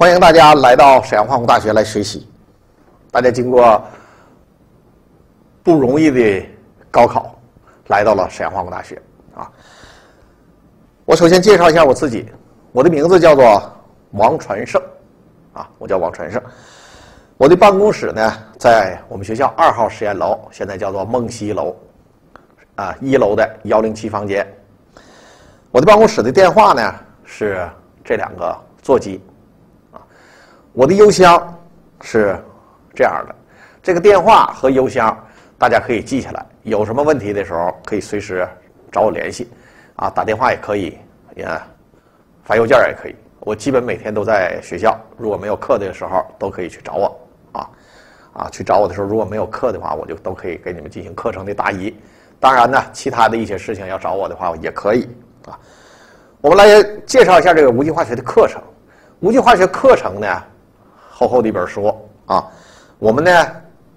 欢迎大家来到沈阳化工大学来学习。大家经过不容易的高考，来到了沈阳化工大学啊。我首先介绍一下我自己，我的名字叫做王传胜，啊，我叫王传胜。我的办公室呢，在我们学校二号实验楼，现在叫做梦溪楼，啊，一楼的幺零七房间。我的办公室的电话呢是这两个座机。我的邮箱是这样的，这个电话和邮箱大家可以记下来，有什么问题的时候可以随时找我联系，啊，打电话也可以，也发邮件也可以。我基本每天都在学校，如果没有课的时候都可以去找我，啊，啊，去找我的时候如果没有课的话，我就都可以给你们进行课程的答疑。当然呢，其他的一些事情要找我的话也可以，啊。我们来介绍一下这个无机化学的课程。无机化学课程呢？厚厚的一本书啊，我们呢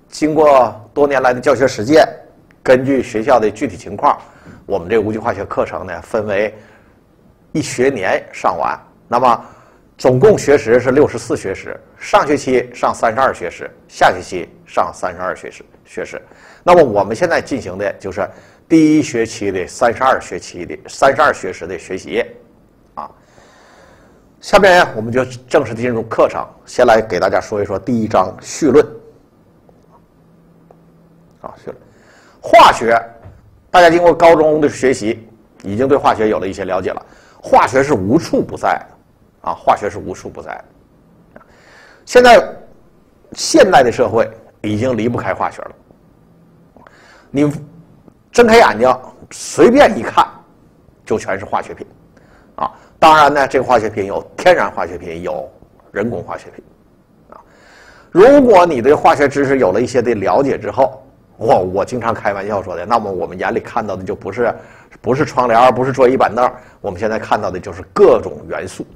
经过多年来的教学实践，根据学校的具体情况，我们这个无机化学课程呢分为一学年上完，那么总共学时是六十四学时，上学期上三十二学时，下学期上三十二学时学时。那么我们现在进行的就是第一学期的三十二学期的三十二学时的学习。下面我们就正式进入课程，先来给大家说一说第一章绪论。啊，绪论，化学，大家经过高中的学习，已经对化学有了一些了解了。化学是无处不在的，啊，化学是无处不在的。现在，现代的社会已经离不开化学了。你睁开眼睛，随便一看，就全是化学品。啊当然呢，这个化学品有天然化学品，有人工化学品，啊，如果你对化学知识有了一些的了解之后，我我经常开玩笑说的，那么我们眼里看到的就不是不是窗帘，不是桌椅板凳，我们现在看到的就是各种元素。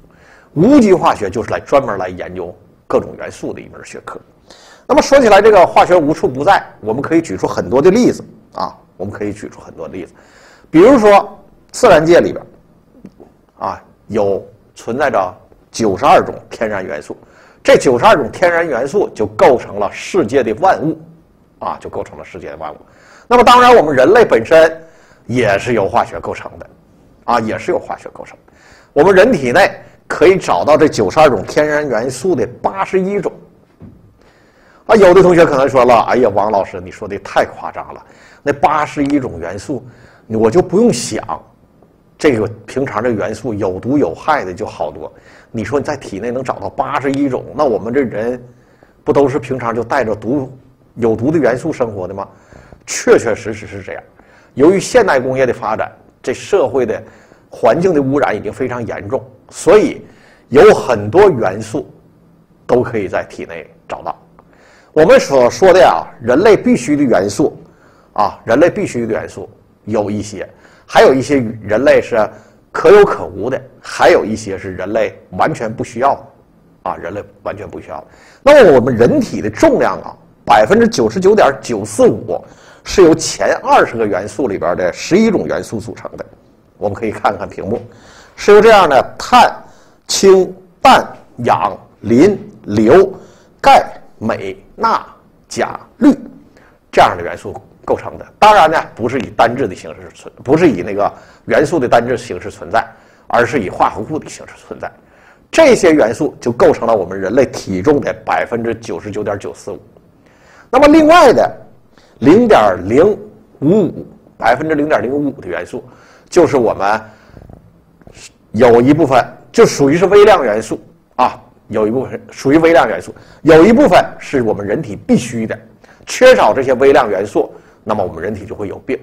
无机化学就是来专门来研究各种元素的一门学科。那么说起来，这个化学无处不在，我们可以举出很多的例子啊，我们可以举出很多例子，比如说自然界里边，啊。有存在着九十二种天然元素，这九十二种天然元素就构成了世界的万物，啊，就构成了世界的万物。那么，当然我们人类本身也是由化学构成的，啊，也是由化学构成。我们人体内可以找到这九十二种天然元素的八十一种。啊，有的同学可能说了：“哎呀，王老师，你说的太夸张了，那八十一种元素，我就不用想。”这个平常这元素有毒有害的就好多，你说你在体内能找到八十一种，那我们这人不都是平常就带着毒有毒的元素生活的吗？确确实实是这样。由于现代工业的发展，这社会的环境的污染已经非常严重，所以有很多元素都可以在体内找到。我们所说的呀，人类必须的元素啊，人类必须的元素有一些。还有一些人类是可有可无的，还有一些是人类完全不需要的，啊，人类完全不需要的。那么我们人体的重量啊，百分之九十九点九四五是由前二十个元素里边的十一种元素组成的。我们可以看看屏幕，是由这样的碳、氢、氮、氧、磷、硫、钙、镁、钠、钾、氯这样的元素。构成的，当然呢，不是以单质的形式存，不是以那个元素的单质形式存在，而是以化合物的形式存在。这些元素就构成了我们人类体重的百分之九十九点九四五。那么另外的零点零五五百分之零点零五五的元素，就是我们有一部分就属于是微量元素啊，有一部分属于微量元素，有一部分是我们人体必须的，缺少这些微量元素。那么我们人体就会有病，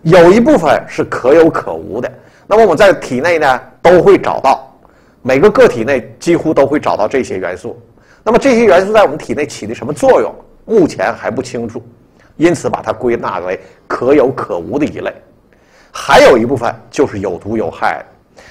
有一部分是可有可无的。那么我们在体内呢，都会找到，每个个体内几乎都会找到这些元素。那么这些元素在我们体内起的什么作用，目前还不清楚，因此把它归纳为可有可无的一类。还有一部分就是有毒有害，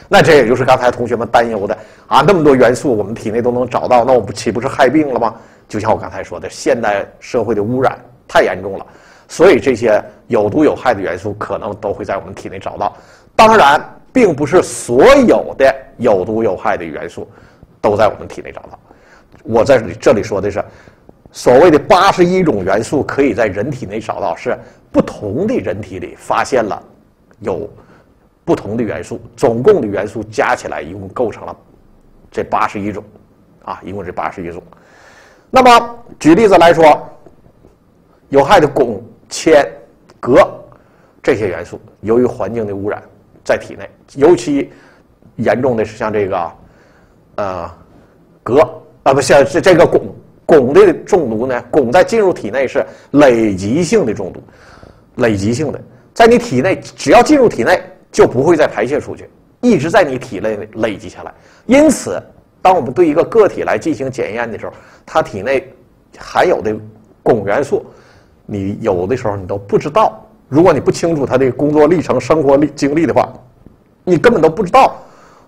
那这也就是刚才同学们担忧的啊，那么多元素我们体内都能找到，那我不岂不是害病了吗？就像我刚才说的，现代社会的污染太严重了。所以这些有毒有害的元素可能都会在我们体内找到，当然，并不是所有的有毒有害的元素都在我们体内找到。我在这里说的是，所谓的八十一种元素可以在人体内找到，是不同的人体里发现了有不同的元素，总共的元素加起来一共构成了这八十一种，啊，一共是八十一种。那么举例子来说，有害的汞、铅、镉这些元素，由于环境的污染，在体内尤其严重的是像这个呃镉。啊，不像这这个汞汞的中毒呢？汞在进入体内是累积性的中毒，累积性的，在你体内只要进入体内就不会再排泄出去，一直在你体内累积下来。因此，当我们对一个个体来进行检验的时候，它体内含有的汞元素，你有的时候你都不知道。如果你不清楚它的工作历程、生活历经历的话，你根本都不知道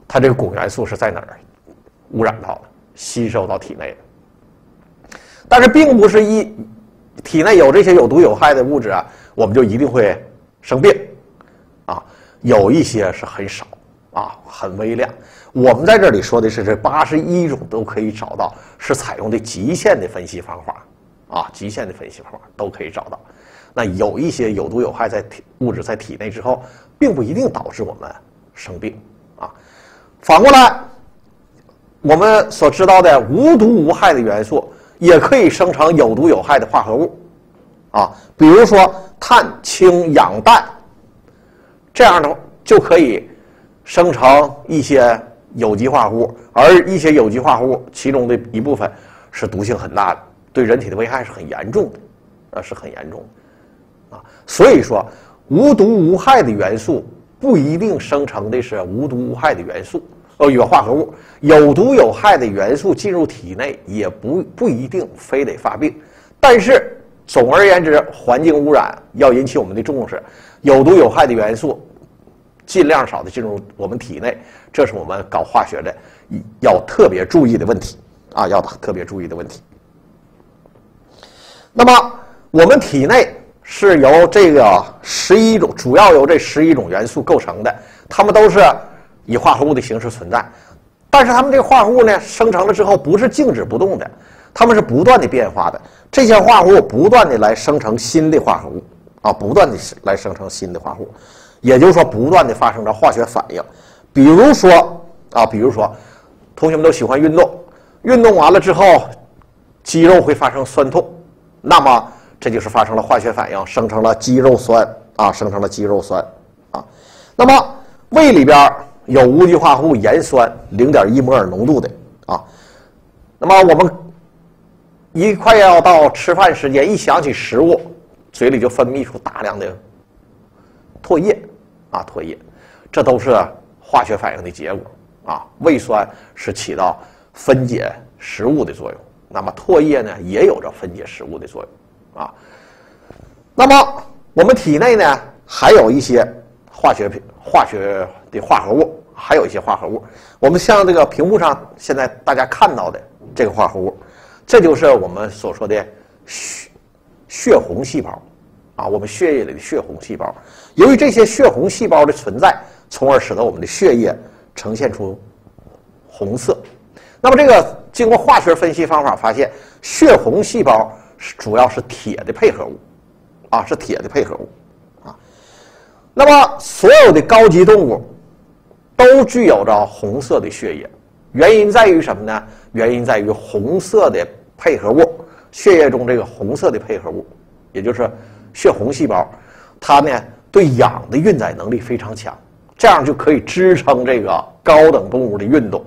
它这个汞元素是在哪儿污染到的。吸收到体内的，但是并不是一体内有这些有毒有害的物质啊，我们就一定会生病啊。有一些是很少啊，很微量。我们在这里说的是这八十一种都可以找到，是采用的极限的分析方法啊，极限的分析方法都可以找到。那有一些有毒有害在体物质在体内之后，并不一定导致我们生病啊。反过来。我们所知道的无毒无害的元素，也可以生成有毒有害的化合物，啊，比如说碳、氢、氧、氮，这样的就可以生成一些有机化合物，而一些有机化合物其中的一部分是毒性很大的，对人体的危害是很严重的，啊，是很严重的，啊，所以说无毒无害的元素不一定生成的是无毒无害的元素。哦，有化合物有毒有害的元素进入体内，也不不一定非得发病。但是总而言之，环境污染要引起我们的重视，有毒有害的元素尽量少的进入我们体内，这是我们搞化学的要特别注意的问题啊，要特别注意的问题。那么我们体内是由这个十一种，主要由这十一种元素构成的，它们都是。以化合物的形式存在，但是它们这个化合物呢，生成了之后不是静止不动的，它们是不断的变化的。这些化合物不断的来生成新的化合物，啊，不断的来生成新的化合物，也就是说，不断的发生着化学反应。比如说啊，比如说，同学们都喜欢运动，运动完了之后，肌肉会发生酸痛，那么这就是发生了化学反应，生成了肌肉酸啊，生成了肌肉酸啊。那么胃里边。有无机化合物盐酸零点一摩尔浓度的啊，那么我们一快要到吃饭时间，一想起食物，嘴里就分泌出大量的唾液啊，唾液，这都是化学反应的结果啊。胃酸是起到分解食物的作用，那么唾液呢也有着分解食物的作用啊。那么我们体内呢还有一些化学品、化学。的化合物还有一些化合物，我们像这个屏幕上现在大家看到的这个化合物，这就是我们所说的血血红细胞啊，我们血液里的血红细胞。由于这些血红细胞的存在，从而使得我们的血液呈现出红色。那么这个经过化学分析方法发现，血红细胞是主要是铁的配合物啊，是铁的配合物啊。那么所有的高级动物。都具有着红色的血液，原因在于什么呢？原因在于红色的配合物，血液中这个红色的配合物，也就是血红细胞，它呢对氧的运载能力非常强，这样就可以支撑这个高等动物的运动，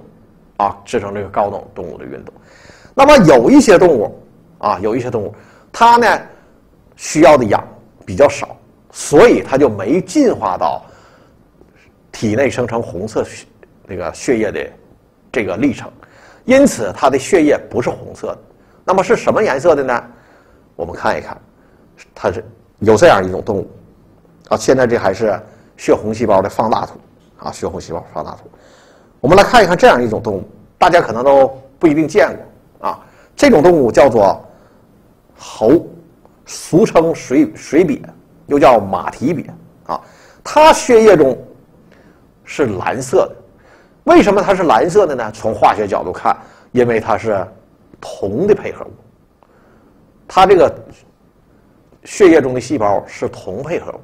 啊，制成这个高等动物的运动。那么有一些动物，啊，有一些动物，它呢需要的氧比较少，所以它就没进化到。体内生成红色血那个血液的这个历程，因此它的血液不是红色的。那么是什么颜色的呢？我们看一看，它是有这样一种动物啊。现在这还是血红细胞的放大图啊，血红细胞放大图。我们来看一看这样一种动物，大家可能都不一定见过啊。这种动物叫做猴，俗称水水鳖，又叫马蹄鳖啊。它血液中是蓝色的，为什么它是蓝色的呢？从化学角度看，因为它是铜的配合物。它这个血液中的细胞是铜配合物，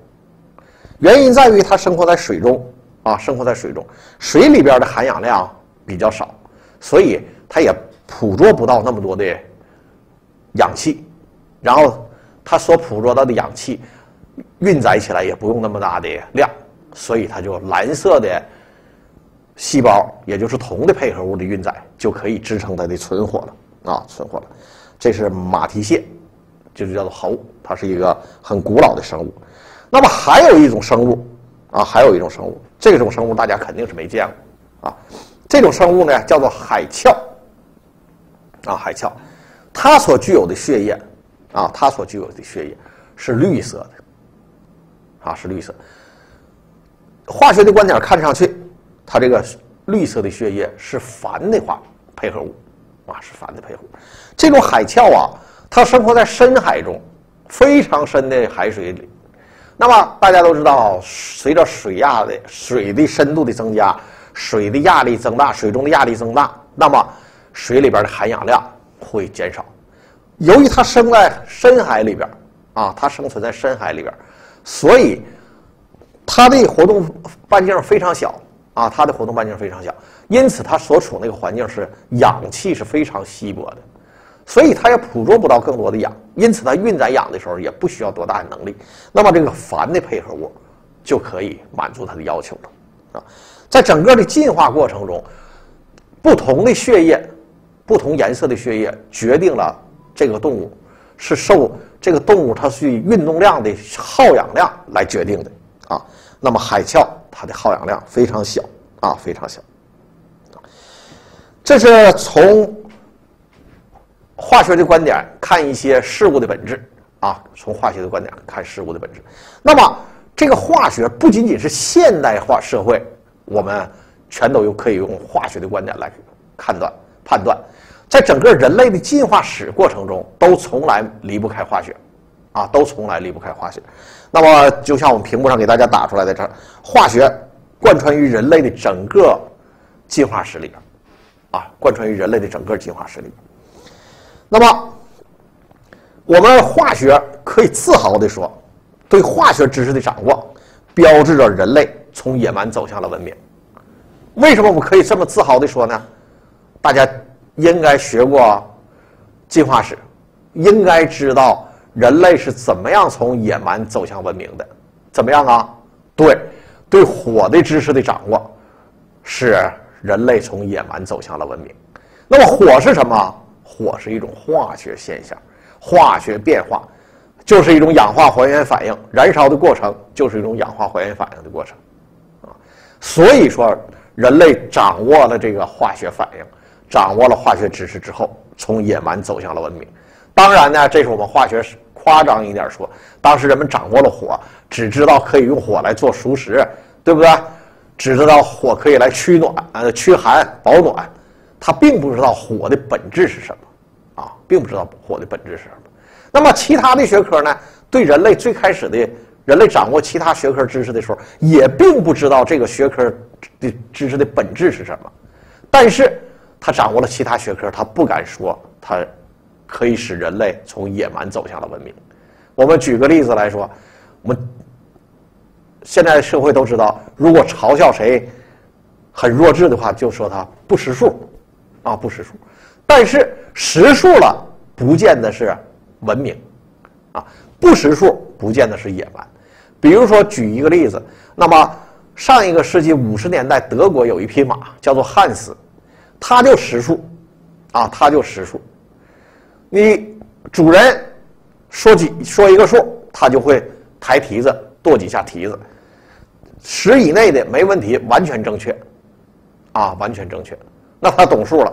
原因在于它生活在水中啊，生活在水中，水里边的含氧量比较少，所以它也捕捉不到那么多的氧气，然后它所捕捉到的氧气运载起来也不用那么大的量，所以它就蓝色的细胞，也就是铜的配合物的运载就可以支撑它的存活了啊，存活了。这是马蹄蟹，就是叫做猴，它是一个很古老的生物。那么还有一种生物啊，还有一种生物，这种生物大家肯定是没见过啊。这种生物呢叫做海鞘啊，海鞘，它所具有的血液啊，它所具有的血液是绿色的啊，是绿色。化学的观点看上去，它这个绿色的血液是矾的化配合物啊，是矾的配合物。这种海鞘啊，它生活在深海中，非常深的海水里。那么大家都知道，随着水压的水的深度的增加，水的压力增大，水中的压力增大，那么水里边的含氧量会减少。由于它生在深海里边啊，它生存在深海里边，所以它的活动半径非常小啊，它的活动半径非常小，因此它所处那个环境是氧气是非常稀薄的。所以它也捕捉不到更多的氧，因此它运载氧的时候也不需要多大的能力。那么这个矾的配合物就可以满足它的要求了。啊，在整个的进化过程中，不同的血液、不同颜色的血液决定了这个动物是受这个动物它是运动量的耗氧量来决定的。啊，那么海鞘它的耗氧量非常小啊，非常小。这是从。化学的观点看一些事物的本质啊，从化学的观点看事物的本质。那么，这个化学不仅仅是现代化社会，我们全都有可以用化学的观点来判断判断，在整个人类的进化史过程中，都从来离不开化学，啊，都从来离不开化学。那么，就像我们屏幕上给大家打出来的这，化学贯穿于人类的整个进化史里边，啊，贯穿于人类的整个进化史里边。那么，我们化学可以自豪地说，对化学知识的掌握，标志着人类从野蛮走向了文明。为什么我们可以这么自豪地说呢？大家应该学过进化史，应该知道人类是怎么样从野蛮走向文明的。怎么样啊？对，对火的知识的掌握，是人类从野蛮走向了文明。那么火是什么？火是一种化学现象，化学变化就是一种氧化还原反应，燃烧的过程就是一种氧化还原反应的过程，啊，所以说人类掌握了这个化学反应，掌握了化学知识之后，从野蛮走向了文明。当然呢，这是我们化学夸张一点说，当时人们掌握了火，只知道可以用火来做熟食，对不对？只知道火可以来驱暖、呃驱寒、保暖。他并不知道火的本质是什么，啊，并不知道火的本质是什么。那么其他的学科呢？对人类最开始的人类掌握其他学科知识的时候，也并不知道这个学科的知识的本质是什么。但是他掌握了其他学科，他不敢说他可以使人类从野蛮走向了文明。我们举个例子来说，我们现在社会都知道，如果嘲笑谁很弱智的话，就说他不识数。啊，不识数，但是识数了不见得是文明，啊，不识数不见得是野蛮。比如说，举一个例子，那么上一个世纪五十年代，德国有一匹马叫做汉斯，它就识数，啊，它就识数。你主人说几说一个数，它就会抬蹄子跺几下蹄子，十以内的没问题，完全正确，啊，完全正确。那他懂数了，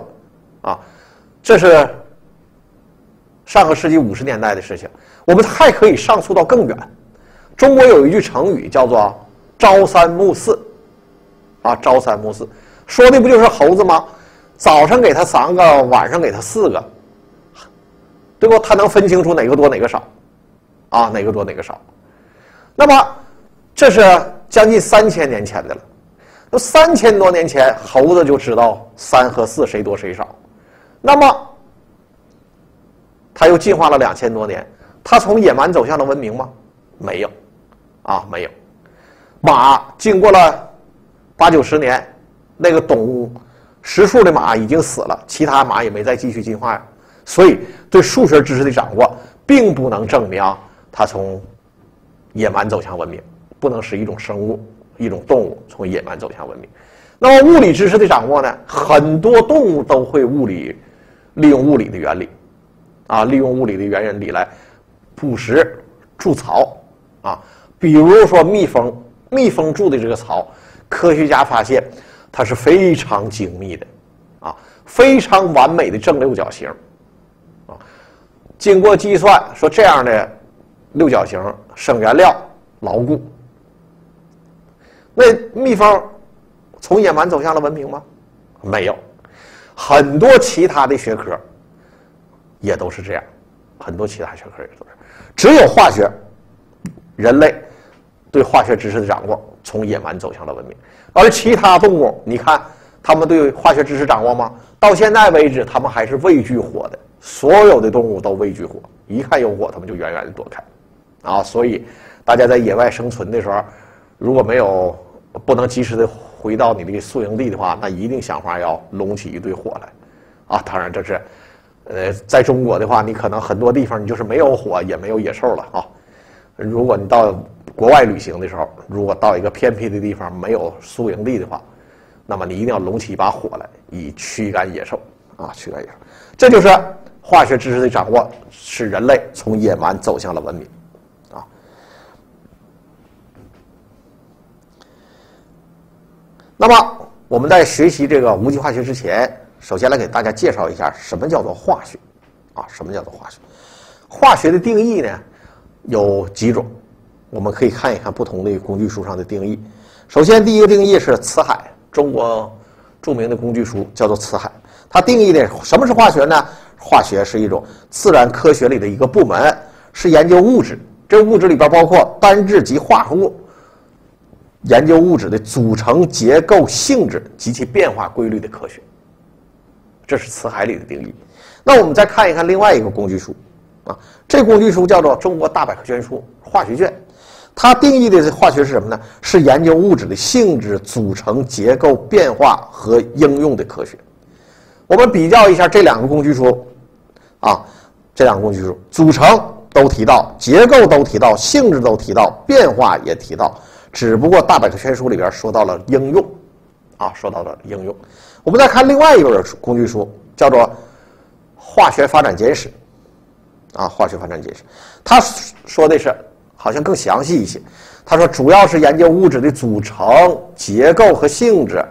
啊，这是上个世纪五十年代的事情。我们还可以上溯到更远。中国有一句成语叫做“朝三暮四”，啊，“朝三暮四”说的不就是猴子吗？早上给他三个，晚上给他四个，对不？他能分清楚哪个多哪个少，啊，哪个多哪个少。那么这是将近三千年前的了。那三千多年前，猴子就知道三和四谁多谁少。那么，它又进化了两千多年，它从野蛮走向了文明吗？没有，啊，没有。马经过了八九十年，那个懂识数的马已经死了，其他马也没再继续进化呀。所以，对数学知识的掌握，并不能证明它从野蛮走向文明，不能使一种生物、一种动物从野蛮走向文明。那么，物理知识的掌握呢？很多动物都会物理利用物理的原理，啊，利用物理的原原理来捕食、筑巢，啊，比如说蜜蜂，蜜蜂筑的这个巢，科学家发现它是非常精密的，啊，非常完美的正六角形啊。经过计算，说这样的六角形省原料牢固。那蜜蜂从野蛮走向了文明吗？没有，很多其他的学科也都是这样，很多其他学科也都是，只有化学，人类对化学知识的掌握从野蛮走向了文明，而其他动物，你看他们对化学知识掌握吗？到现在为止，他们还是畏惧火的。所有的动物都畏惧火，一看有火，它们就远远的躲开，啊，所以大家在野外生存的时候，如果没有不能及时的回到你的宿营地的话，那一定想法要拢起一堆火来，啊，当然这是，呃，在中国的话，你可能很多地方你就是没有火，也没有野兽了啊。如果你到国外旅行的时候，如果到一个偏僻的地方没有宿营地的话，那么你一定要拢起一把火来，以驱赶野兽，啊，驱赶野兽，这就是。化学知识的掌握使人类从野蛮走向了文明，啊。那么我们在学习这个无机化学之前，首先来给大家介绍一下什么叫做化学，啊，什么叫做化学？化学的定义呢有几种，我们可以看一看不同的工具书上的定义。首先，第一个定义是《辞海》，中国著名的工具书叫做《辞海》，它定义的什么是化学呢？化学是一种自然科学里的一个部门，是研究物质。这个物质里边包括单质及化合物，研究物质的组成结构、性质及其变化规律的科学。这是词海里的定义。那我们再看一看另外一个工具书，啊，这工具书叫做《中国大百科全书化学卷》，它定义的化学是什么呢？是研究物质的性质、组成结构、变化和应用的科学。我们比较一下这两个工具书，啊，这两个工具书组成都提到，结构都提到，性质都提到，变化也提到，只不过大百科全书里边说到了应用，啊，说到了应用。我们再看另外一本工具书，叫做《化学发展简史》，啊，《化学发展简史》，他说的是好像更详细一些。他说主要是研究物质的组成、结构和性质。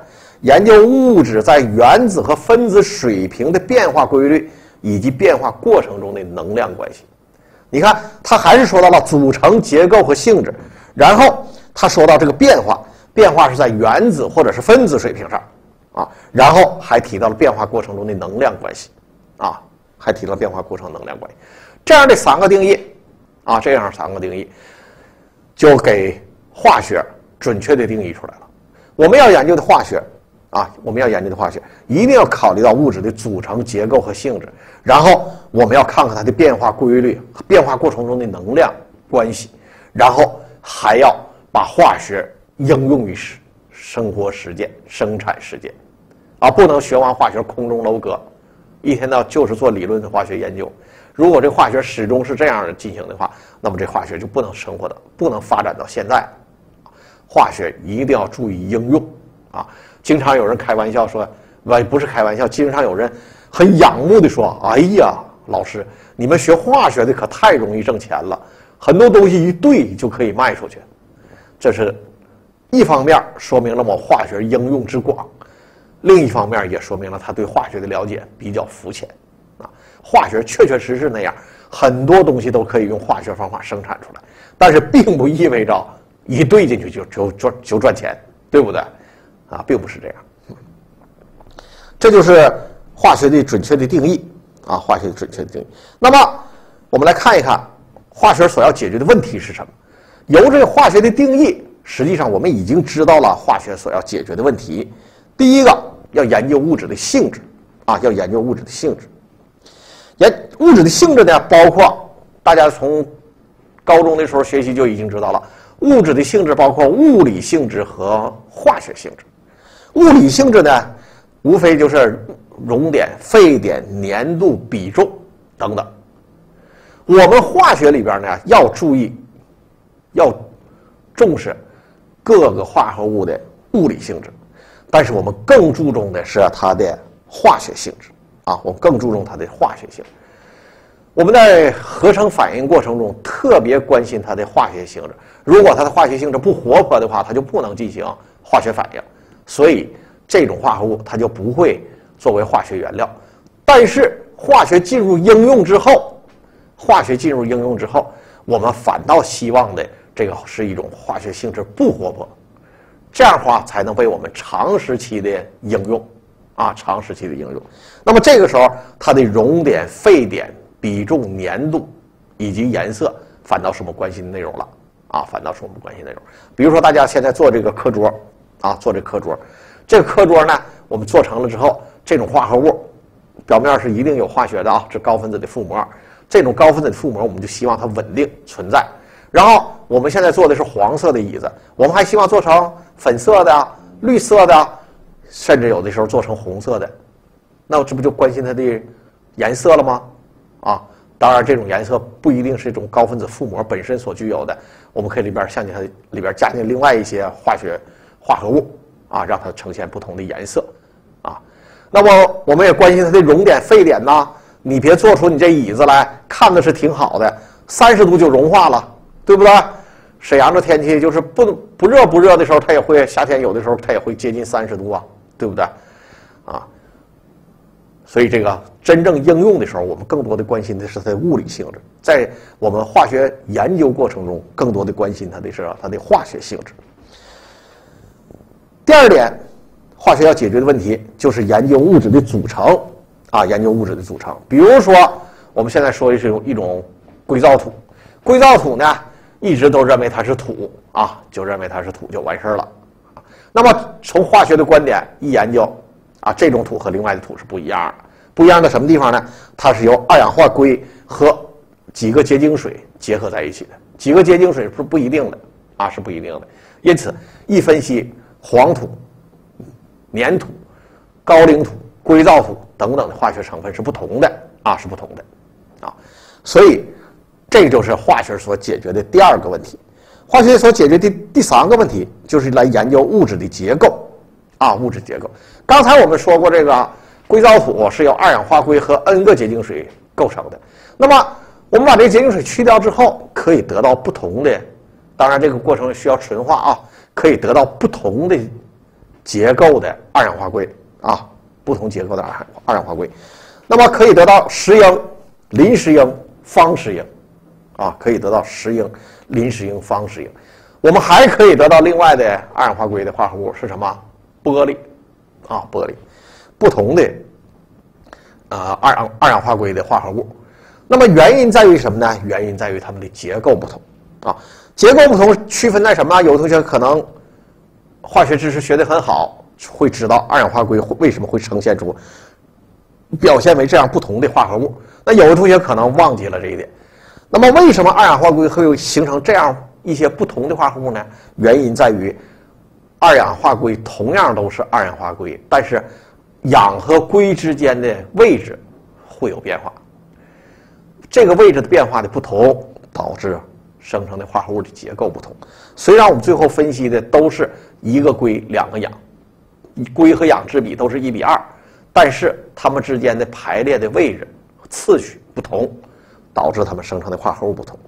研究物质在原子和分子水平的变化规律以及变化过程中的能量关系。你看，他还是说到了组成结构和性质，然后他说到这个变化，变化是在原子或者是分子水平上，啊，然后还提到了变化过程中的能量关系，啊，还提到变化过程能量关系。这样的三个定义，啊，这样三个定义，就给化学准确的定义出来了。我们要研究的化学。啊，我们要研究的化学一定要考虑到物质的组成结构和性质，然后我们要看看它的变化规律、变化过程中的能量关系，然后还要把化学应用于实生活实践、生产实践，啊，不能学完化学空中楼阁，一天到就是做理论的化学研究。如果这化学始终是这样的进行的话，那么这化学就不能生活的，不能发展到现在。化学一定要注意应用，啊。经常有人开玩笑说，不不是开玩笑，经常有人很仰慕的说：“哎呀，老师，你们学化学的可太容易挣钱了，很多东西一对就可以卖出去。”这是一方面说明了我化学应用之广，另一方面也说明了他对化学的了解比较肤浅。啊，化学确确实实那样，很多东西都可以用化学方法生产出来，但是并不意味着一兑进去就就就就赚钱，对不对？啊，并不是这样，这就是化学的准确的定义啊，化学的准确的定义。那么，我们来看一看化学所要解决的问题是什么。由这化学的定义，实际上我们已经知道了化学所要解决的问题。第一个，要研究物质的性质啊，要研究物质的性质。研物质的性质呢，包括大家从高中的时候学习就已经知道了，物质的性质包括物理性质和化学性质。物理性质呢，无非就是熔点、沸点、粘度、比重等等。我们化学里边呢，要注意，要重视各个化合物的物理性质，但是我们更注重的是它的化学性质啊，我们更注重它的化学性。我们在合成反应过程中特别关心它的化学性质，如果它的化学性质不活泼的话，它就不能进行化学反应。所以这种化合物它就不会作为化学原料，但是化学进入应用之后，化学进入应用之后，我们反倒希望的这个是一种化学性质不活泼，这样的话才能被我们长时期的应用，啊，长时期的应用。那么这个时候它的熔点、沸点、比重、粘度以及颜色反倒是我们关心的内容了，啊，反倒是我们关心内容。比如说大家现在做这个课桌。啊，做这课桌，这个课桌呢，我们做成了之后，这种化合物表面是一定有化学的啊，这高分子的覆膜。这种高分子的覆膜，我们就希望它稳定存在。然后我们现在做的是黄色的椅子，我们还希望做成粉色的、绿色的，甚至有的时候做成红色的。那这不就关心它的颜色了吗？啊，当然这种颜色不一定是一种高分子覆膜本身所具有的，我们可以里边向它里边加进另外一些化学。化合物啊，让它呈现不同的颜色啊。那么我们也关心它的熔点、沸点呐。你别做出你这椅子来看的是挺好的，三十度就融化了，对不对？沈阳这天气就是不不热不热的时候，它也会夏天有的时候它也会接近三十度啊，对不对？啊，所以这个真正应用的时候，我们更多的关心的是它的物理性质。在我们化学研究过程中，更多的关心它的是它的化学性质。第二点，化学要解决的问题就是研究物质的组成啊，研究物质的组成。比如说，我们现在说的是一种硅藻土，硅藻土呢一直都认为它是土啊，就认为它是土就完事了。那么从化学的观点一研究啊，这种土和另外的土是不一样的，不一样在什么地方呢？它是由二氧化硅和几个结晶水结合在一起的，几个结晶水是不一定的啊，是不一定的。因此一分析。黄土、粘土、高岭土、硅藻土等等的化学成分是不同的啊，是不同的啊，所以这就是化学所解决的第二个问题。化学所解决的第三个问题就是来研究物质的结构啊，物质结构。刚才我们说过，这个硅藻土是由二氧化硅和 n 个结晶水构成的。那么我们把这个结晶水去掉之后，可以得到不同的，当然这个过程需要纯化啊。可以得到不同的结构的二氧化硅啊，不同结构的二二氧化硅，那么可以得到石英、磷石英、方石英啊，可以得到石英、磷石英、方石英。我们还可以得到另外的二氧化硅的化合物是什么？玻璃啊，玻璃，不同的啊二氧二氧化硅的化合物。那么原因在于什么呢？原因在于它们的结构不同啊。结构不同，区分在什么？有的同学可能化学知识学得很好，会知道二氧化硅为什么会呈现出表现为这样不同的化合物。那有的同学可能忘记了这一点。那么，为什么二氧化硅会有形成这样一些不同的化合物呢？原因在于二氧化硅同样都是二氧化硅，但是氧和硅之间的位置会有变化。这个位置的变化的不同，导致。生成的化合物的结构不同，虽然我们最后分析的都是一个硅两个氧，硅和氧之比都是一比二，但是它们之间的排列的位置次序不同，导致它们生成的化合物不同。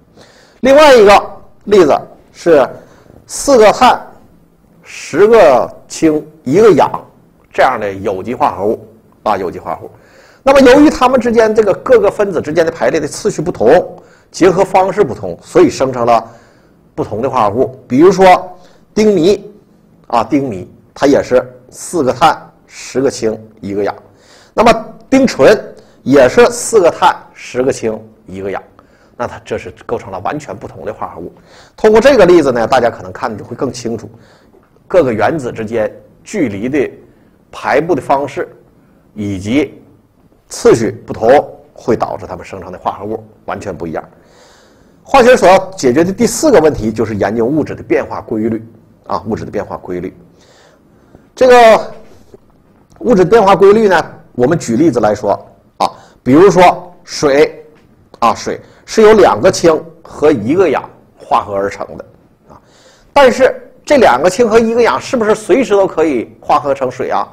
另外一个例子是四个碳、十个氢、一个氧这样的有机化合物啊，有机化合物。那么由于它们之间这个各个分子之间的排列的次序不同。结合方式不同，所以生成了不同的化合物。比如说丁醚啊，丁醚它也是四个碳、十个氢、一个氧。那么丁醇也是四个碳、十个氢、一个氧。那它这是构成了完全不同的化合物。通过这个例子呢，大家可能看的就会更清楚，各个原子之间距离的排布的方式以及次序不同。会导致它们生成的化合物完全不一样。化学所要解决的第四个问题就是研究物质的变化规律啊，物质的变化规律。这个物质变化规律呢，我们举例子来说，比如说水啊，水是由两个氢和一个氧化合而成的啊，但是这两个氢和一个氧是不是随时都可以化合成水啊？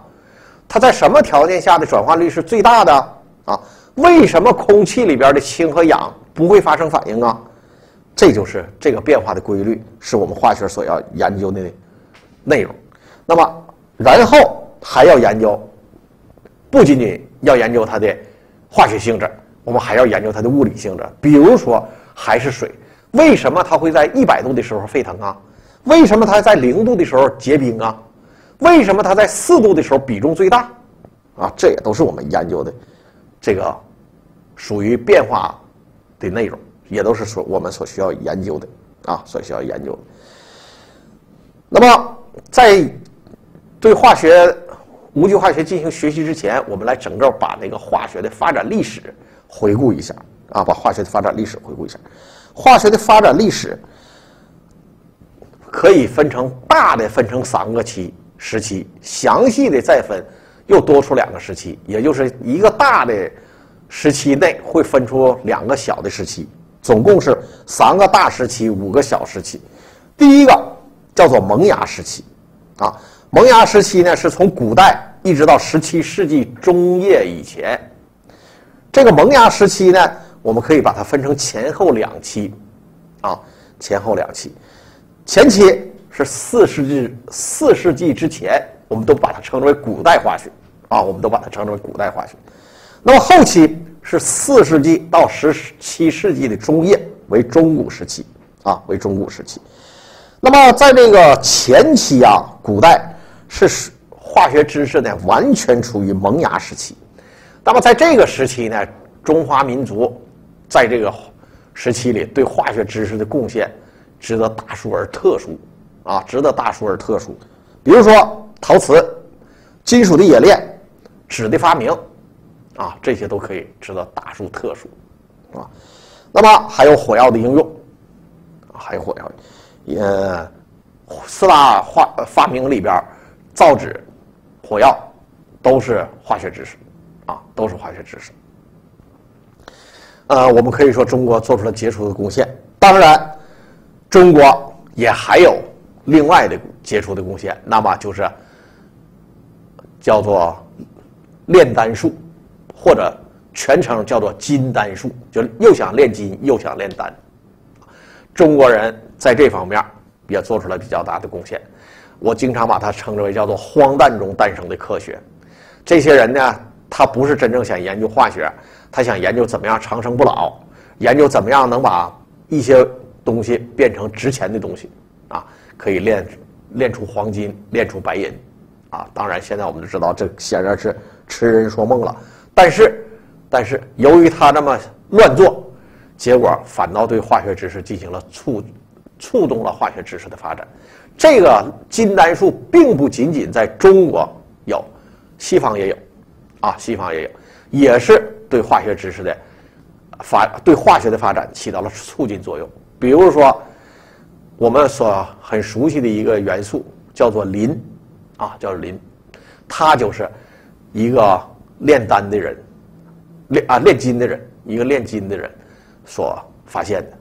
它在什么条件下的转化率是最大的啊？为什么空气里边的氢和氧不会发生反应啊？这就是这个变化的规律，是我们化学所要研究的内容。那么，然后还要研究，不仅仅要研究它的化学性质，我们还要研究它的物理性质。比如说，还是水，为什么它会在一百度的时候沸腾啊？为什么它在零度的时候结冰啊？为什么它在四度的时候比重最大？啊，这也都是我们研究的这个属于变化的内容。也都是所我们所需要研究的啊，所需要研究的。那么，在对化学、无机化学进行学习之前，我们来整个把那个化学的发展历史回顾一下啊，把化学的发展历史回顾一下。化学的发展历史可以分成大的分成三个期时期，详细的再分又多出两个时期，也就是一个大的时期内会分出两个小的时期。总共是三个大时期，五个小时期。第一个叫做萌芽时期，啊，萌芽时期呢是从古代一直到十七世纪中叶以前。这个萌芽时期呢，我们可以把它分成前后两期，啊，前后两期。前期是四世纪，四世纪之前，我们都把它称之为古代化学，啊，我们都把它称之为古代化学。那么后期。是四世纪到十七世纪的中叶为中古时期，啊，为中古时期。那么在这个前期啊，古代是化学知识呢完全处于萌芽时期。那么在这个时期呢，中华民族在这个时期里对化学知识的贡献值得大书而特书，啊，值得大书而特书。比如说陶瓷、金属的冶炼、纸的发明。啊，这些都可以值得大书特书，啊，那么还有火药的应用，还有火药，呃，四大化发明里边，造纸、火药都是化学知识，啊，都是化学知识。呃，我们可以说中国做出了杰出的贡献。当然，中国也还有另外的杰出的贡献，那么就是叫做炼丹术。或者全称叫做金丹术，就又想炼金又想炼丹。中国人在这方面也做出了比较大的贡献。我经常把它称之为叫做荒诞中诞生的科学。这些人呢，他不是真正想研究化学，他想研究怎么样长生不老，研究怎么样能把一些东西变成值钱的东西啊，可以炼炼出黄金，炼出白银啊。当然，现在我们都知道，这显然是痴人说梦了。但是，但是由于他这么乱做，结果反倒对化学知识进行了触触动了化学知识的发展。这个金丹术并不仅仅在中国有，西方也有，啊，西方也有，也是对化学知识的发对化学的发展起到了促进作用。比如说，我们所很熟悉的一个元素叫做磷，啊，叫磷，它就是一个。炼丹的人，炼啊炼金的人，一个炼金的人所发现的，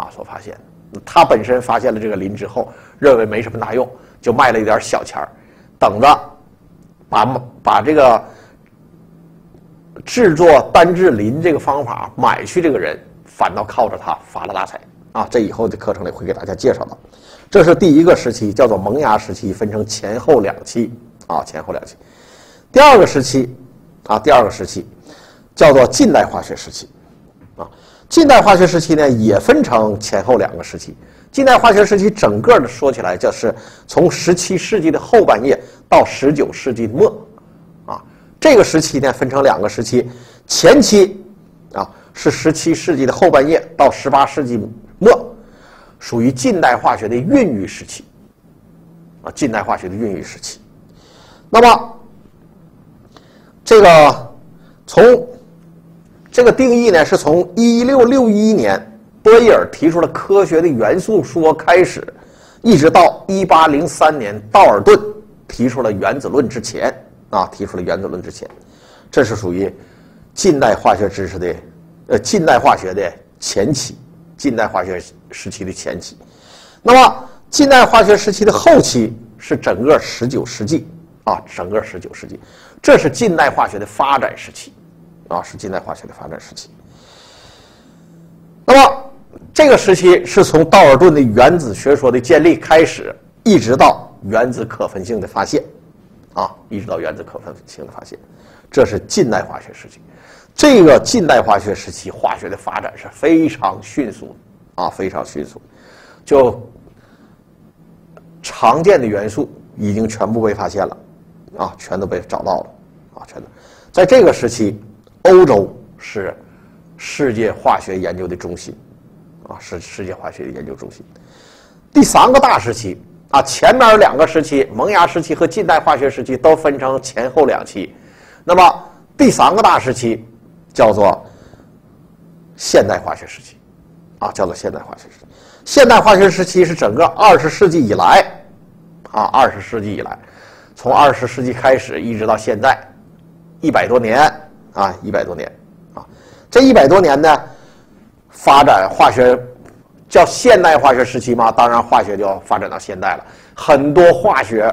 啊所发现的。他本身发现了这个磷之后，认为没什么大用，就卖了一点小钱儿，等着把把这个制作单制磷这个方法买去这个人，反倒靠着他发了大财啊！这以后的课程里会给大家介绍到。这是第一个时期，叫做萌芽时期，分成前后两期啊，前后两期。第二个时期。啊，第二个时期叫做近代化学时期，啊，近代化学时期呢也分成前后两个时期。近代化学时期整个的说起来，就是从十七世纪的后半叶到十九世纪末，啊，这个时期呢分成两个时期，前期啊是十七世纪的后半叶到十八世纪末，属于近代化学的孕育时期，啊，近代化学的孕育时期，那么。这个从这个定义呢，是从一六六一年波义尔提出了科学的元素说开始，一直到一八零三年道尔顿提出了原子论之前啊，提出了原子论之前，这是属于近代化学知识的呃近代化学的前期，近代化学时期的前期。那么近代化学时期的后期是整个十九世纪啊，整个十九世纪，这是近代化学的发展时期。啊，是近代化学的发展时期。那么，这个时期是从道尔顿的原子学说的建立开始，一直到原子可分性的发现，啊，一直到原子可分性的发现，这是近代化学时期。这个近代化学时期，化学的发展是非常迅速，啊，非常迅速，就常见的元素已经全部被发现了，啊，全都被找到了，啊，全都在这个时期。欧洲是世界化学研究的中心，啊，是世界化学的研究中心。第三个大时期啊，前面两个时期，萌芽时期和近代化学时期都分成前后两期。那么第三个大时期叫做现代化学时期，啊，叫做现代化学时期。现代化学时期是整个二十世纪以来，啊，二十世纪以来，从二十世纪开始一直到现在，一百多年。啊，一百多年，啊，这一百多年呢，发展化学叫现代化学时期嘛，当然化学就要发展到现代了，很多化学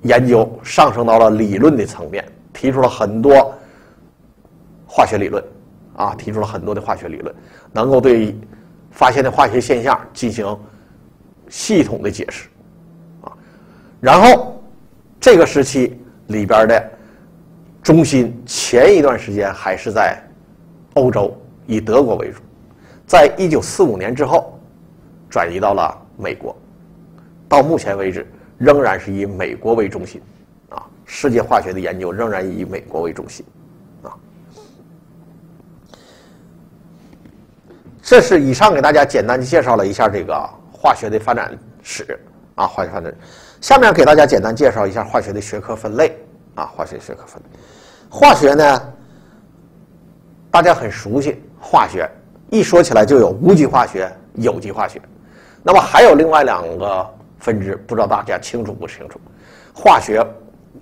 研究上升到了理论的层面，提出了很多化学理论，啊，提出了很多的化学理论，能够对发现的化学现象进行系统的解释，啊，然后这个时期里边的。中心前一段时间还是在欧洲，以德国为主，在一九四五年之后转移到了美国，到目前为止仍然是以美国为中心，啊，世界化学的研究仍然以美国为中心，啊，这是以上给大家简单的介绍了一下这个化学的发展史，啊，化学发展，下面给大家简单介绍一下化学的学科分类，啊，化学学科分类。化学呢，大家很熟悉。化学一说起来就有无机化学、有机化学。那么还有另外两个分支，不知道大家清楚不清楚？化学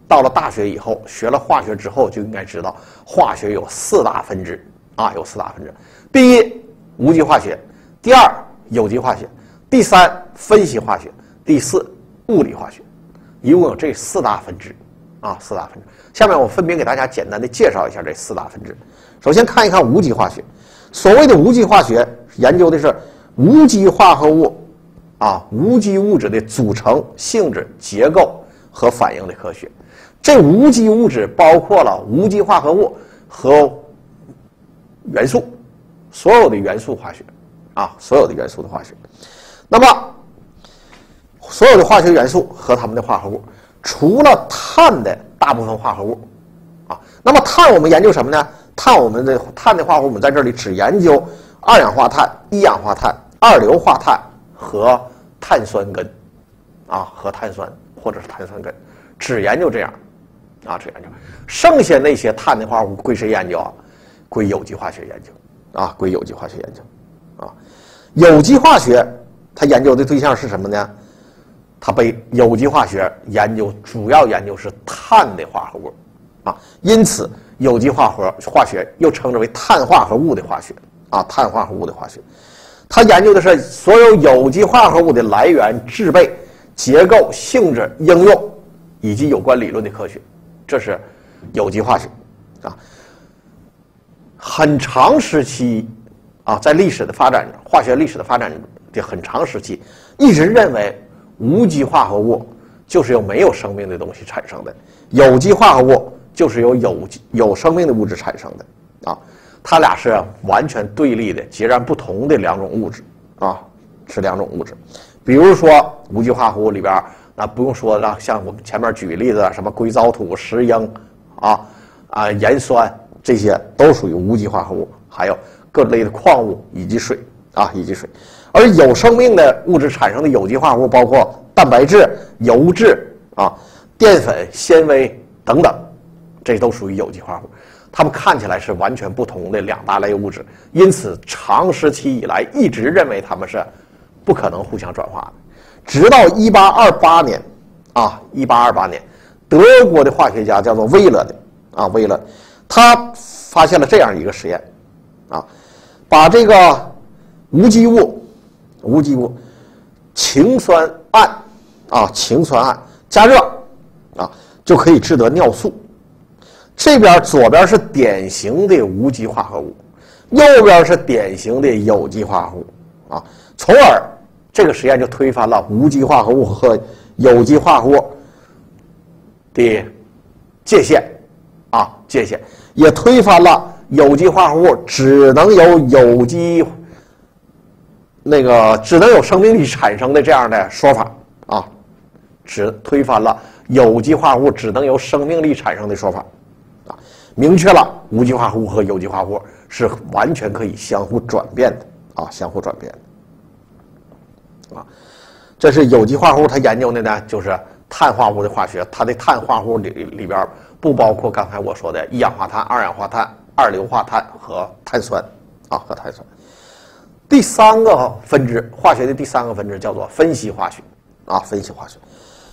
到了大学以后，学了化学之后就应该知道，化学有四大分支啊，有四大分支。第一，无机化学；第二，有机化学；第三，分析化学；第四，物理化学。一共有这四大分支啊，四大分支。下面我分别给大家简单的介绍一下这四大分支。首先看一看无机化学。所谓的无机化学，研究的是无机化合物啊，无机物质的组成、性质、结构和反应的科学。这无机物质包括了无机化合物和元素，所有的元素化学啊，所有的元素的化学。那么，所有的化学元素和它们的化合物，除了碳的。大部分化合物，啊，那么碳我们研究什么呢？碳我们的碳的化合物，我们在这里只研究二氧化碳、一氧化碳、二硫化碳和碳酸根，啊，和碳酸或者是碳酸根，只研究这样，啊，只研究。剩下那些碳的化合物归谁研究啊？归有机化学研究，啊，归有机化学研究，啊，有机化学它研究的对象是什么呢？它被有机化学研究主要研究是碳的化合物，啊，因此有机化合化学又称之为碳化合物的化学，啊，碳化合物的化学，它研究的是所有有机化合物的来源、制备、结构、性质、应用以及有关理论的科学，这是有机化学，啊，很长时期，啊，在历史的发展，化学历史的发展的很长时期，一直认为。无机化合物就是由没有生命的东西产生的，有机化合物就是由有有生命的物质产生的，啊，它俩是完全对立的、截然不同的两种物质，啊，是两种物质。比如说无机化合物里边，那不用说了，像我们前面举例子，什么硅藻土、石英，啊啊盐酸，这些都属于无机化合物，还有各类的矿物以及水，啊以及水。而有生命的物质产生的有机化合物包括蛋白质、油脂啊、淀粉、纤维等等，这都属于有机化合物。它们看起来是完全不同的两大类物质，因此长时期以来一直认为它们是不可能互相转化的。直到一八二八年，啊，一八二八年，德国的化学家叫做威勒的，啊，威勒，他发现了这样一个实验，啊，把这个无机物，无机物氰酸铵，啊，氰酸铵加热，啊，就可以制得尿素。这边左边是典型的无机化合物，右边是典型的有机化合物，啊，从而这个实验就推翻了无机化合物和有机化合物的界限，啊，界限也推翻了有机化合物只能由有机那个只能有生命力产生的这样的说法，啊，只推翻了有机化合物只能由生命力产生的说法。啊明确了无机化合物和有机化合物是完全可以相互转变的啊，相互转变的啊。这是有机化合物，它研究的呢就是碳化物的化学。它的碳化合物里里边不包括刚才我说的一氧化碳、二氧化碳、二硫化碳和碳酸啊，和碳酸。第三个分支，化学的第三个分支叫做分析化学啊，分析化学。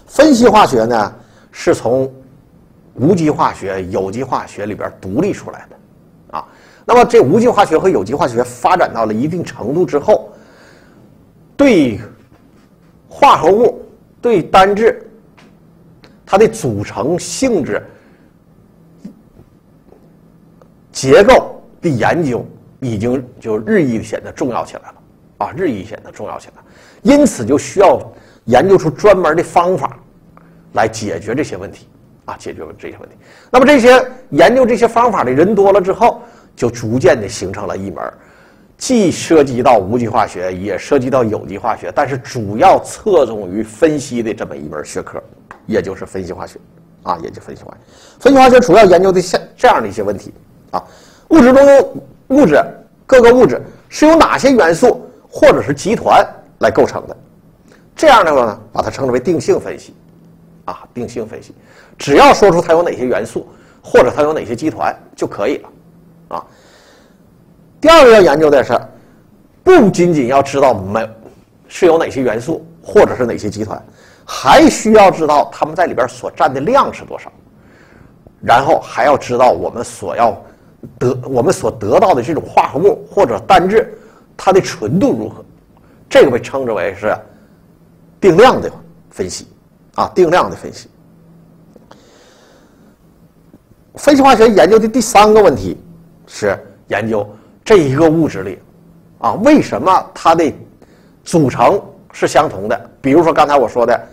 分析化学呢是从无机化学、有机化学里边独立出来的，啊，那么这无机化学和有机化学发展到了一定程度之后，对化合物、对单质它的组成、性质、结构的研究，已经就日益显得重要起来了，啊，日益显得重要起来，因此就需要研究出专门的方法来解决这些问题。啊，解决这些问题。那么这些研究这些方法的人多了之后，就逐渐的形成了一门，既涉及到无机化学，也涉及到有机化学，但是主要侧重于分析的这么一门学科，也就是分析化学。啊，也就分析化学。分析化学主要研究的像这样的一些问题。啊，物质中物质，各个物质是由哪些元素或者是集团来构成的？这样的话呢，把它称之为定性分析。啊，定性分析。只要说出它有哪些元素，或者它有哪些集团就可以了，啊。第二个要研究的是，不仅仅要知道没是有哪些元素，或者是哪些集团，还需要知道它们在里边所占的量是多少，然后还要知道我们所要得我们所得到的这种化合物或者单质，它的纯度如何，这个被称之为是定量的分析，啊，定量的分析。分析化学研究的第三个问题是研究这一个物质里，啊，为什么它的组成是相同的？比如说刚才我说的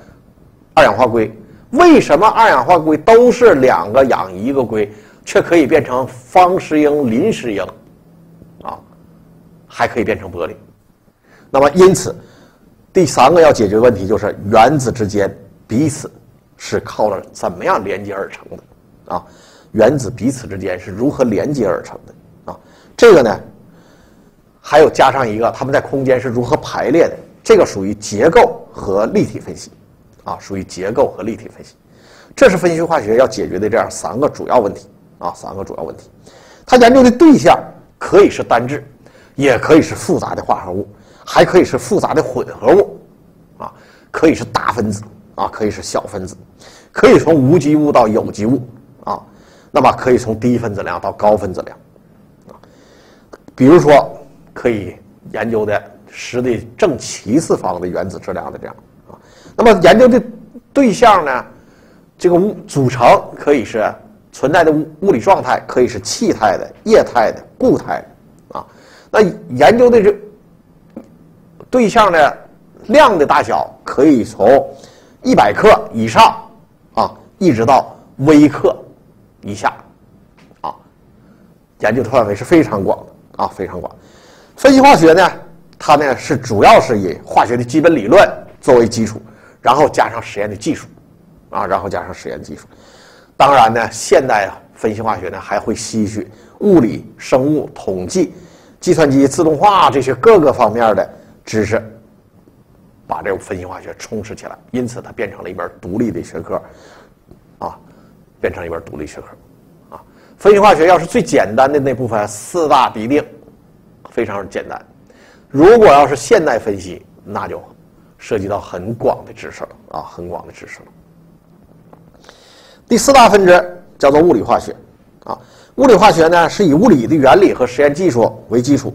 二氧化硅，为什么二氧化硅都是两个氧一个硅，却可以变成方石英、林石英，啊，还可以变成玻璃？那么因此，第三个要解决的问题就是原子之间彼此是靠着怎么样连接而成的，啊？原子彼此之间是如何连接而成的啊？这个呢，还有加上一个，它们在空间是如何排列的？这个属于结构和立体分析，啊，属于结构和立体分析。这是分析化学要解决的这样三个主要问题啊，三个主要问题。它研究的对象可以是单质，也可以是复杂的化合物，还可以是复杂的混合物，啊，可以是大分子啊，可以是小分子，可以从无机物到有机物啊。那么可以从低分子量到高分子量，啊，比如说可以研究的十的正七次方的原子质量的这样啊。那么研究的对象呢，这个物组成可以是存在的物物理状态，可以是气态的、液态的、固态的啊。那研究的这对象呢，量的大小可以从一百克以上啊，一直到微克。以下，啊，研究的范围是非常广的啊，非常广。分析化学呢，它呢是主要是以化学的基本理论作为基础，然后加上实验的技术，啊，然后加上实验技术。当然呢，现代分析化学呢还会吸取物理、生物、统计、计算机自动化这些各个方面的知识，把这个分析化学充实起来。因此，它变成了一门独立的学科，啊。变成一门独立学科，啊，分析化学要是最简单的那部分，四大必定，非常简单。如果要是现代分析，那就涉及到很广的知识了啊，很广的知识了。第四大分支叫做物理化学，啊，物理化学呢是以物理的原理和实验技术为基础，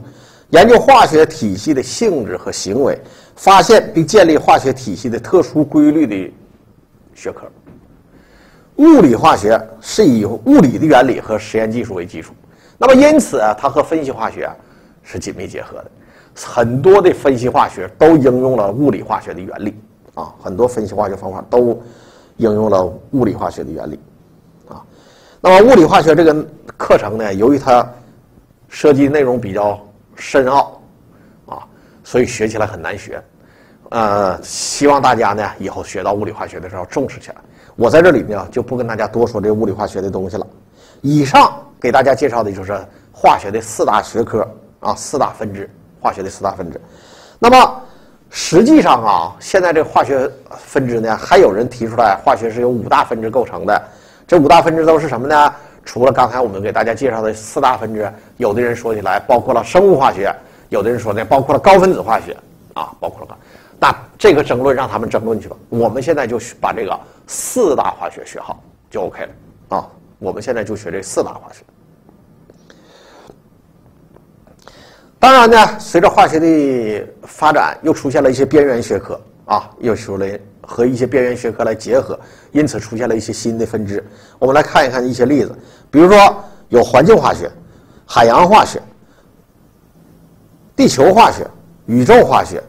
研究化学体系的性质和行为，发现并建立化学体系的特殊规律的学科。物理化学是以物理的原理和实验技术为基础，那么因此啊，它和分析化学是紧密结合的。很多的分析化学都应用了物理化学的原理啊，很多分析化学方法都。应用了物理化学的原理，啊，那么物理化学这个课程呢，由于它涉及内容比较深奥，啊，所以学起来很难学，呃，希望大家呢以后学到物理化学的时候重视起来。我在这里呢就不跟大家多说这物理化学的东西了。以上给大家介绍的就是化学的四大学科啊，四大分支，化学的四大分支。那么。实际上啊，现在这化学分支呢，还有人提出来，化学是由五大分支构成的。这五大分支都是什么呢？除了刚才我们给大家介绍的四大分支，有的人说起来包括了生物化学，有的人说呢包括了高分子化学啊，包括了。那这个争论让他们争论去吧。我们现在就把这个四大化学学好就 OK 了啊。我们现在就学这四大化学。当然呢，随着化学的发展，又出现了一些边缘学科啊，又出来和一些边缘学科来结合，因此出现了一些新的分支。我们来看一看一些例子，比如说有环境化学、海洋化学、地球化学、宇宙化学、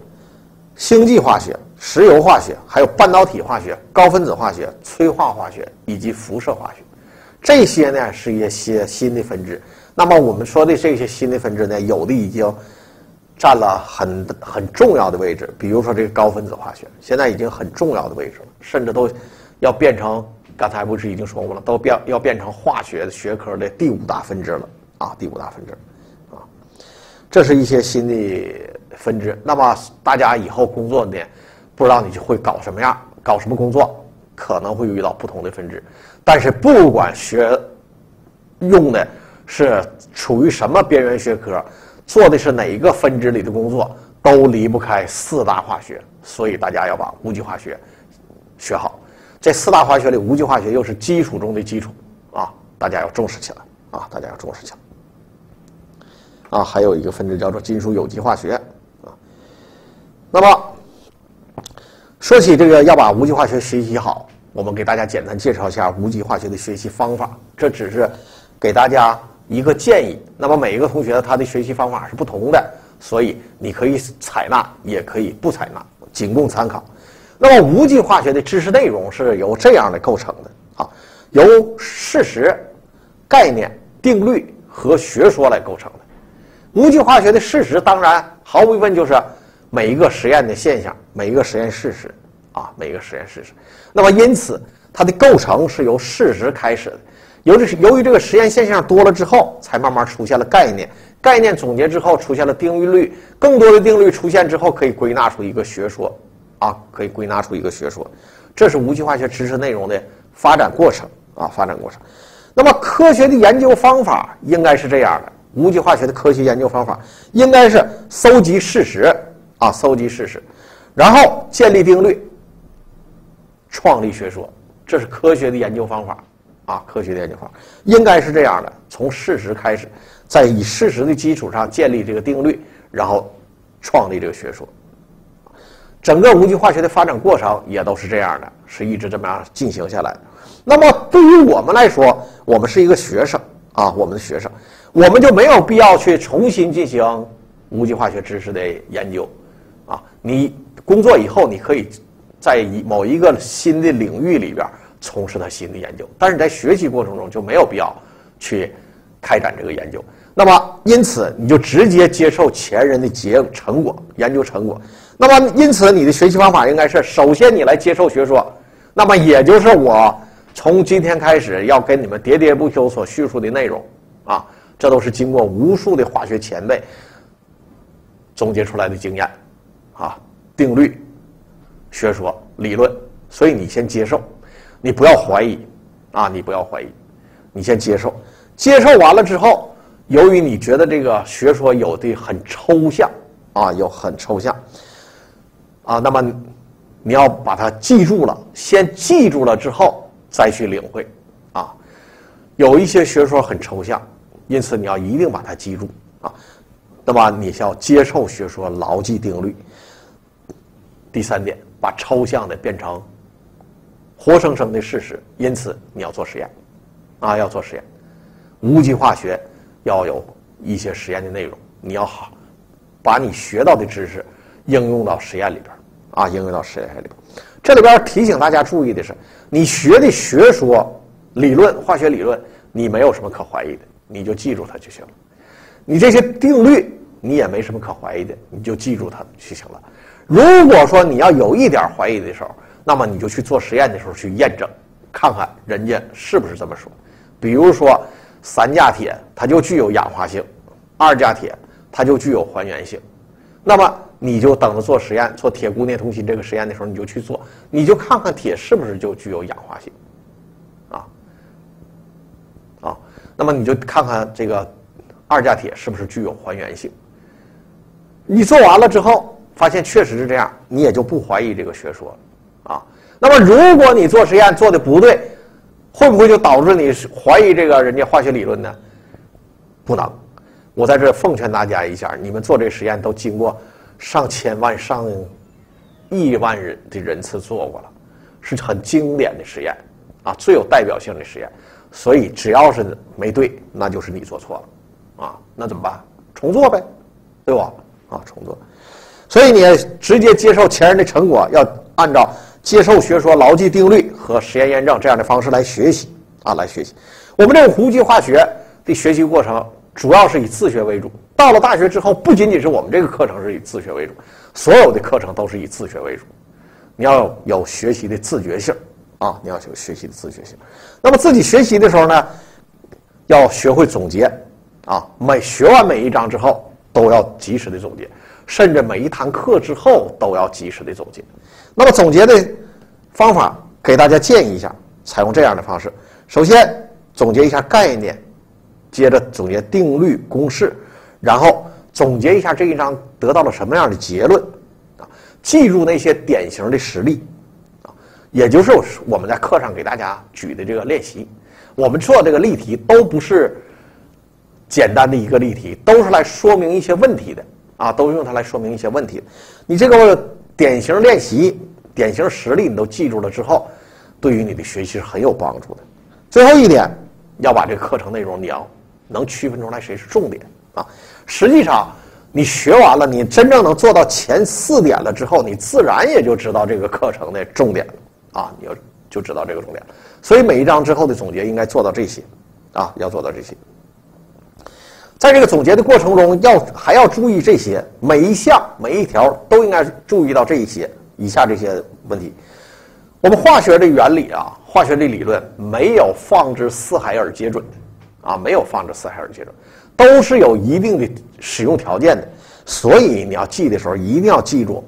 星际化学、石油化学，还有半导体化学、高分子化学、催化化学以及辐射化学，这些呢是一些新的分支。那么我们说的这些新的分支呢，有的已经占了很很重要的位置，比如说这个高分子化学，现在已经很重要的位置了，甚至都要变成刚才不是已经说过了，都变要变成化学的学科的第五大分支了啊，第五大分支啊，这是一些新的分支。那么大家以后工作呢，不知道你会搞什么样，搞什么工作，可能会遇到不同的分支，但是不管学用的。是处于什么边缘学科，做的是哪一个分支里的工作，都离不开四大化学，所以大家要把无机化学学好。这四大化学里，无机化学又是基础中的基础啊，大家要重视起来啊，大家要重视起来。啊，还有一个分支叫做金属有机化学啊。那么说起这个要把无机化学学习好，我们给大家简单介绍一下无机化学的学习方法，这只是给大家。一个建议，那么每一个同学他的学习方法是不同的，所以你可以采纳，也可以不采纳，仅供参考。那么无机化学的知识内容是由这样的构成的啊，由事实、概念、定律和学说来构成的。无机化学的事实当然毫无疑问就是每一个实验的现象，每一个实验事实啊，每一个实验事实。那么因此它的构成是由事实开始的。由于是由于这个实验现象多了之后，才慢慢出现了概念。概念总结之后，出现了定律。更多的定律出现之后，可以归纳出一个学说，啊，可以归纳出一个学说。这是无机化学知识内容的发展过程啊，发展过程。那么科学的研究方法应该是这样的：无机化学的科学研究方法应该是搜集事实啊，搜集事实，然后建立定律，创立学说。这是科学的研究方法。啊，科学的研究方法应该是这样的：从事实开始，在以事实的基础上建立这个定律，然后创立这个学说。整个无机化学的发展过程也都是这样的，是一直这么样进行下来的。那么对于我们来说，我们是一个学生啊，我们的学生，我们就没有必要去重新进行无机化学知识的研究啊。你工作以后，你可以在一某一个新的领域里边。从事他新的研究，但是在学习过程中就没有必要去开展这个研究。那么，因此你就直接接受前人的结成果、研究成果。那么，因此你的学习方法应该是：首先你来接受学说，那么也就是我从今天开始要跟你们喋喋不休所叙述的内容啊，这都是经过无数的化学前辈总结出来的经验啊、定律、学说、理论，所以你先接受。你不要怀疑，啊，你不要怀疑，你先接受，接受完了之后，由于你觉得这个学说有的很抽象啊，有很抽象啊，那么你要把它记住了，先记住了之后再去领会啊。有一些学说很抽象，因此你要一定把它记住啊。那么你要接受学说，牢记定律。第三点，把抽象的变成活生生的事实。因此你要做实验啊，要做实验。无机化学要有一些实验的内容，你要好把你学到的知识应用到实验里边啊，应用到实验里边。这里边提醒大家注意的是，你学的学说。理论化学理论，你没有什么可怀疑的，你就记住它就行了。你这些定律，你也没什么可怀疑的，你就记住它就行了。如果说你要有一点怀疑的时候，那么你就去做实验的时候去验证，看看人家是不是这么说。比如说，三价铁它就具有氧化性，二价铁它就具有还原性。那么你就等着做实验，做铁钴镍铜锌这个实验的时候，你就去做，你就看看铁是不是就具有氧化性。啊啊那么你就看看这个二价铁是不是具有还原性？你做完了之后，发现确实是这样，你也就不怀疑这个学说了啊。那么如果你做实验做的不对，会不会就导致你怀疑这个人家化学理论呢？不能。我在这奉劝大家一下，你们做这实验都经过上千万、上亿万人的人次做过了，是很经典的实验啊，最有代表性的实验。所以只要是没对，那就是你做错了，啊，那怎么办？重做呗，对吧？啊，重做。所以你直接接受前人的成果，要按照接受学说、牢记定律和实验验证这样的方式来学习啊，来学习。我们这个无机化学的学习过程主要是以自学为主。到了大学之后，不仅仅是我们这个课程是以自学为主，所有的课程都是以自学为主。你要有学习的自觉性。啊，你要有学习的自觉性。那么自己学习的时候呢，要学会总结。啊，每学完每一章之后，都要及时的总结，甚至每一堂课之后都要及时的总结。那么总结的方法，给大家建议一下，采用这样的方式：首先总结一下概念，接着总结定律公式，然后总结一下这一章得到了什么样的结论。啊，记住那些典型的实例啊。也就是我们在课上给大家举的这个练习，我们做这个例题都不是简单的一个例题，都是来说明一些问题的啊，都用它来说明一些问题。你这个典型练习、典型实例你都记住了之后，对于你的学习是很有帮助的。最后一点，要把这个课程内容你要能区分出来谁是重点啊。实际上，你学完了，你真正能做到前四点了之后，你自然也就知道这个课程的重点了。啊，你要就知道这个重点，所以每一章之后的总结应该做到这些，啊，要做到这些。在这个总结的过程中，要还要注意这些，每一项每一条都应该注意到这一些以下这些问题。我们化学的原理啊，化学的理论没有放之四海而皆准的，啊，没有放之四海而皆准，都是有一定的使用条件的。所以你要记的时候，一定要记住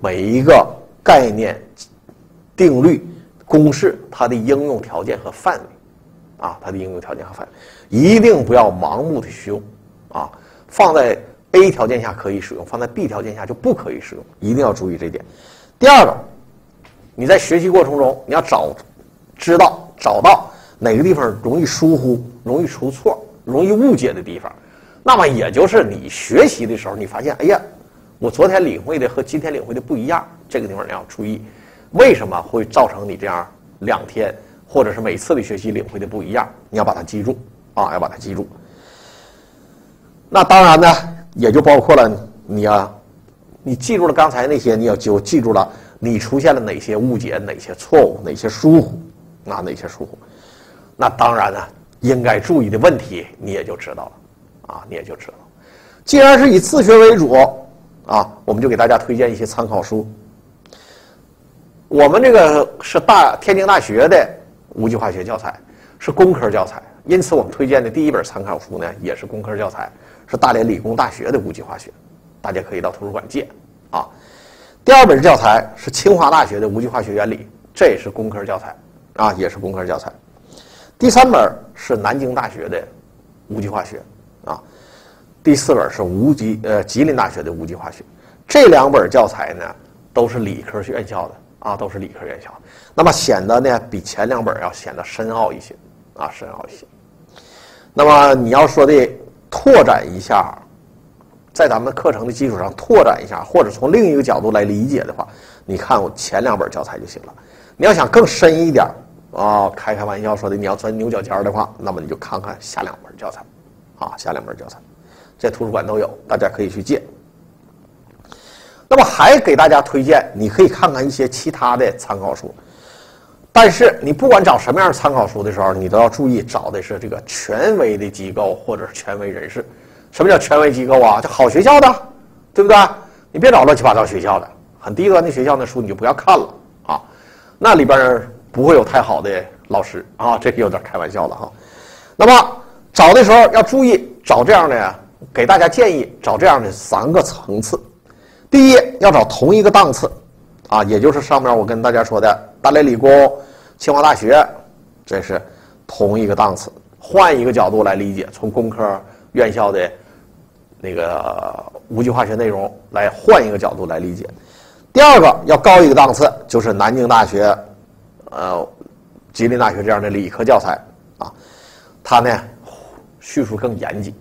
每一个概念。定律、公式，它的应用条件和范围，啊，它的应用条件和范围，一定不要盲目的使用，啊，放在 A 条件下可以使用，放在 B 条件下就不可以使用，一定要注意这点。第二个，你在学习过程中，你要找、知道、找到哪个地方容易疏忽、容易出错、容易误解的地方，那么也就是你学习的时候，你发现，哎呀，我昨天领会的和今天领会的不一样，这个地方你要注意。为什么会造成你这样两天或者是每次的学习领会的不一样？你要把它记住啊，要把它记住。那当然呢，也就包括了你啊，你记住了刚才那些，你要就记住了你出现了哪些误解、哪些错误、哪些疏忽啊，哪些疏忽。那当然呢，应该注意的问题你也就知道了啊，你也就知道。既然是以自学为主啊，我们就给大家推荐一些参考书。我们这个是大天津大学的无机化学教材，是工科教材，因此我们推荐的第一本参考书呢，也是工科教材，是大连理工大学的无机化学，大家可以到图书馆借啊。第二本教材是清华大学的无机化学原理，这也是工科教材啊，也是工科教材。第三本是南京大学的无机化学，啊，第四本是无机呃吉林大学的无机化学。这两本教材呢都是理科院校的啊，都是理科院校，那么显得呢比前两本要显得深奥一些啊，深奥一些。那么你要说的拓展一下，在咱们课程的基础上拓展一下，或者从另一个角度来理解的话，你看我前两本教材就行了。你要想更深一点啊，开开玩笑说的，你要钻牛角尖的话，那么你就看看下两本教材，啊，下两本教材，在图书馆都有，大家可以去借。那么还给大家推荐，你可以看看一些其他的参考书。但是你不管找什么样参考书的时候，你都要注意找的是这个权威的机构或者权威人士。什么叫权威机构啊？就好学校的，对不对？你别找乱七八糟学校的，很低端的学校的书你就不要看了啊。那里边不会有太好的老师啊，这有点开玩笑了哈。那么找的时候要注意找这样的，给大家建议找这样的三个层次。第一，要找同一个档次，啊，也就是上面我跟大家说的大连理工。清华大学，这是同一个档次。换一个角度来理解，从工科院校的那个无机化学内容来换一个角度来理解。第二个要高一个档次，就是南京大学、呃，吉林大学这样的理科教材啊，它呢叙述更严谨、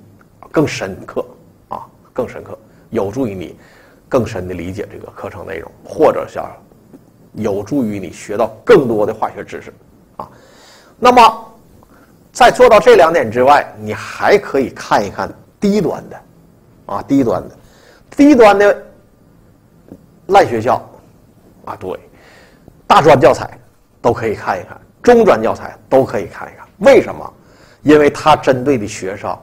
更深刻啊，更深刻，有助于你更深的理解这个课程内容，或者像。有助于你学到更多的化学知识，啊，那么在做到这两点之外，你还可以看一看低端的，啊，低端的，低端的烂学校，啊，对，大专教材都可以看一看，中专教材都可以看一看。为什么？因为他针对的学生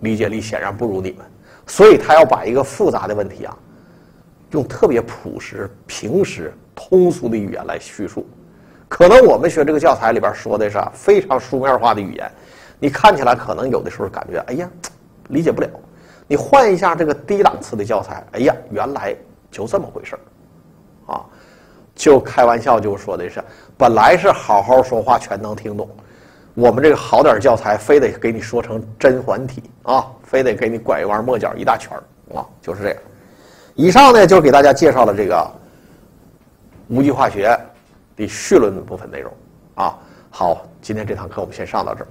理解力显然不如你们，所以他要把一个复杂的问题啊，用特别朴实、平实。通俗的语言来叙述，可能我们学这个教材里边说的是非常书面化的语言，你看起来可能有的时候感觉哎呀理解不了。你换一下这个低档次的教材，哎呀原来就这么回事，啊，就开玩笑就说的是，本来是好好说话全能听懂，我们这个好点教材非得给你说成甄嬛体啊，非得给你拐弯抹角一大圈啊，就是这样。以上呢就给大家介绍了这个。无机化学的绪论的部分内容，啊，好，今天这堂课我们先上到这儿。